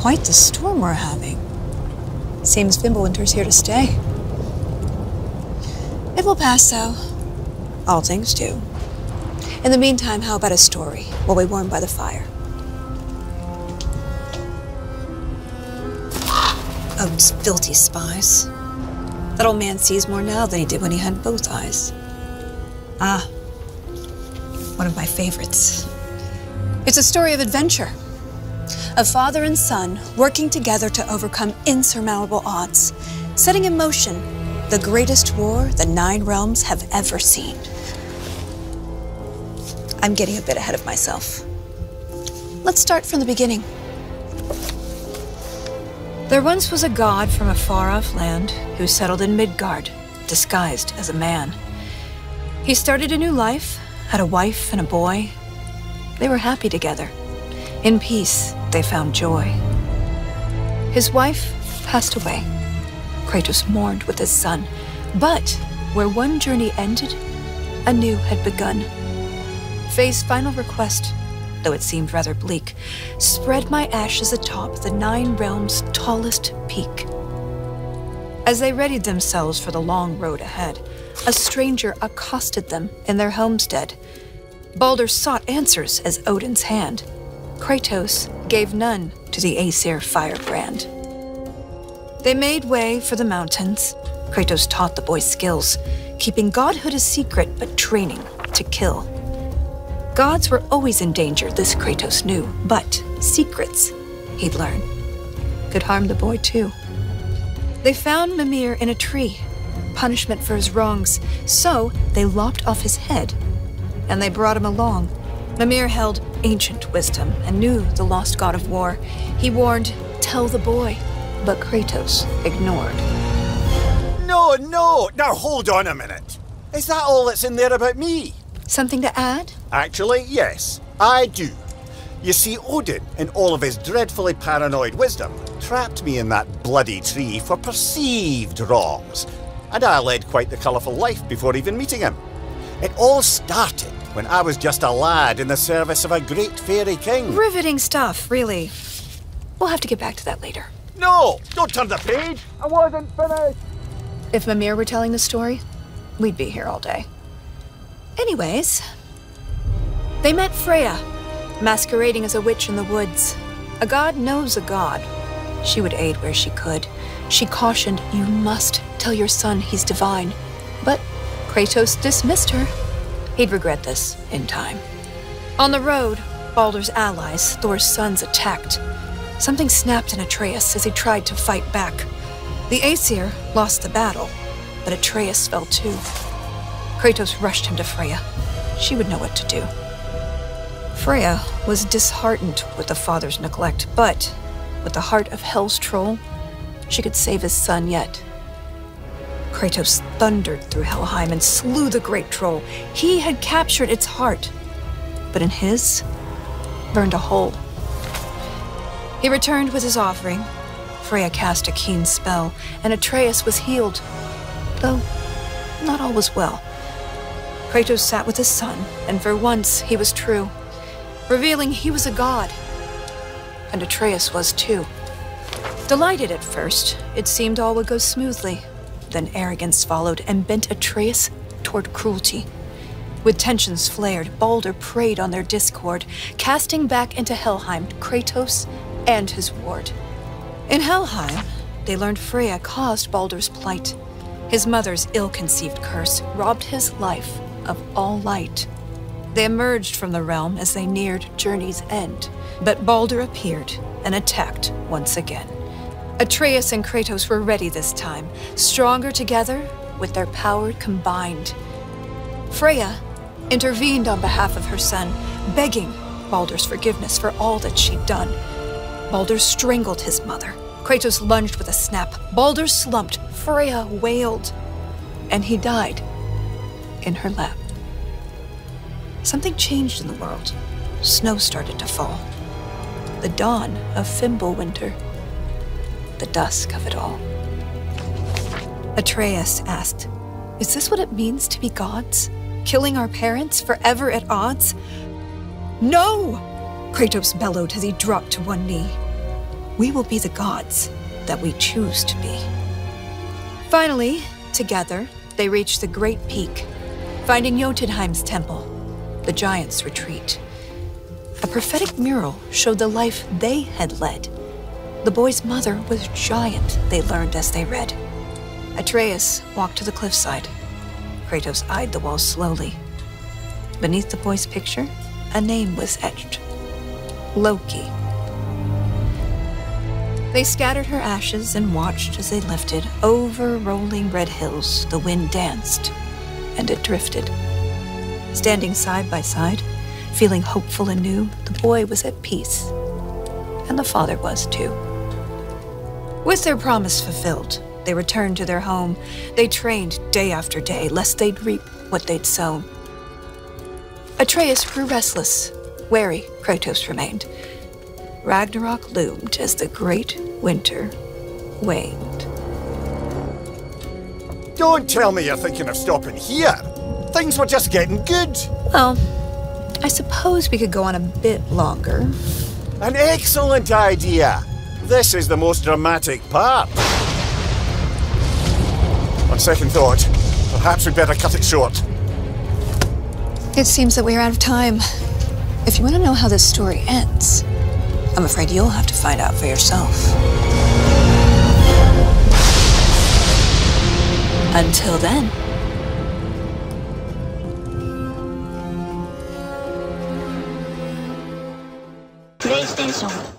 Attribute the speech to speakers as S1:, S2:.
S1: Quite the storm we're having. Seems Fimbulwinter's here to stay. It will pass, though. All things do. In the meantime, how about a story while we warm by the fire? Those filthy spies. That old man sees more now than he did when he had both eyes. Ah, one of my favorites. It's a story of adventure. A father and son working together to overcome insurmountable odds, setting in motion the greatest war the Nine Realms have ever seen. I'm getting a bit ahead of myself. Let's start from the beginning. There once was a god from a far-off land who settled in Midgard, disguised as a man. He started a new life, had a wife and a boy. They were happy together. In peace, they found joy. His wife passed away. Kratos mourned with his son, but where one journey ended, a new had begun. Faye's final request though it seemed rather bleak, spread my ashes atop the Nine Realms' tallest peak. As they readied themselves for the long road ahead, a stranger accosted them in their homestead. Baldur sought answers as Odin's hand. Kratos gave none to the Aesir firebrand. They made way for the mountains. Kratos taught the boy skills, keeping godhood a secret but training to kill. Gods were always in danger, this Kratos knew, but secrets, he'd learn, could harm the boy too. They found Mimir in a tree, punishment for his wrongs, so they lopped off his head, and they brought him along. Mimir held ancient wisdom and knew the lost god of war. He warned, tell the boy, but Kratos ignored.
S2: No, no! Now hold on a minute. Is that all that's in there about me?
S1: Something to add?
S2: Actually, yes, I do. You see, Odin, in all of his dreadfully paranoid wisdom, trapped me in that bloody tree for perceived wrongs, and I led quite the colourful life before even meeting him. It all started when I was just a lad in the service of a great fairy king.
S1: Riveting stuff, really. We'll have to get back to that later.
S2: No! Don't turn the page! I wasn't finished!
S1: If Mimir were telling the story, we'd be here all day. Anyways, they met Freya, masquerading as a witch in the woods. A god knows a god. She would aid where she could. She cautioned, You must tell your son he's divine. But Kratos dismissed her. He'd regret this in time. On the road, Baldur's allies, Thor's sons, attacked. Something snapped in Atreus as he tried to fight back. The Aesir lost the battle, but Atreus fell too. Kratos rushed him to Freya. She would know what to do. Freya was disheartened with the father's neglect, but with the heart of Hell's troll, she could save his son yet. Kratos thundered through Helheim and slew the great troll. He had captured its heart, but in his burned a hole. He returned with his offering. Freya cast a keen spell, and Atreus was healed, though not all was well. Kratos sat with his son, and for once he was true, revealing he was a god. And Atreus was too. Delighted at first, it seemed all would go smoothly. Then arrogance followed and bent Atreus toward cruelty. With tensions flared, Baldur preyed on their discord, casting back into Helheim Kratos and his ward. In Helheim, they learned Freya caused Baldur's plight. His mother's ill-conceived curse robbed his life of all light. They emerged from the realm as they neared Journey's End, but Baldur appeared and attacked once again. Atreus and Kratos were ready this time, stronger together with their power combined. Freya intervened on behalf of her son, begging Baldur's forgiveness for all that she'd done. Baldur strangled his mother. Kratos lunged with a snap. Baldur slumped. Freya wailed. And he died in her lap. Something changed in the world. Snow started to fall. The dawn of Fimbulwinter. The dusk of it all. Atreus asked, Is this what it means to be gods? Killing our parents forever at odds? No! Kratos bellowed as he dropped to one knee. we will be the gods that we choose to be. Finally, together, they reached the Great Peak, finding Jotunheim's temple, the giant's retreat. A prophetic mural showed the life they had led. The boy's mother was giant, they learned as they read. Atreus walked to the cliffside. Kratos eyed the wall slowly. Beneath the boy's picture, a name was etched Loki. They scattered her ashes and watched as they lifted over rolling red hills. The wind danced and it drifted. Standing side by side, feeling hopeful and new, the boy was at peace. And the father was too. With their promise fulfilled, they returned to their home. They trained day after day, lest they'd reap what they'd sown. Atreus grew restless. Wary, Kratos remained. Ragnarok loomed as the great winter waned.
S2: Don't tell me you're thinking of stopping here. Things were just getting good.
S1: Well, I suppose we could go on a bit longer.
S2: An excellent idea. This is the most dramatic part. On second thought, perhaps we'd better cut it short.
S1: It seems that we're out of time. If you want to know how this story ends, I'm afraid you'll have to find out for yourself. Until then. PlayStation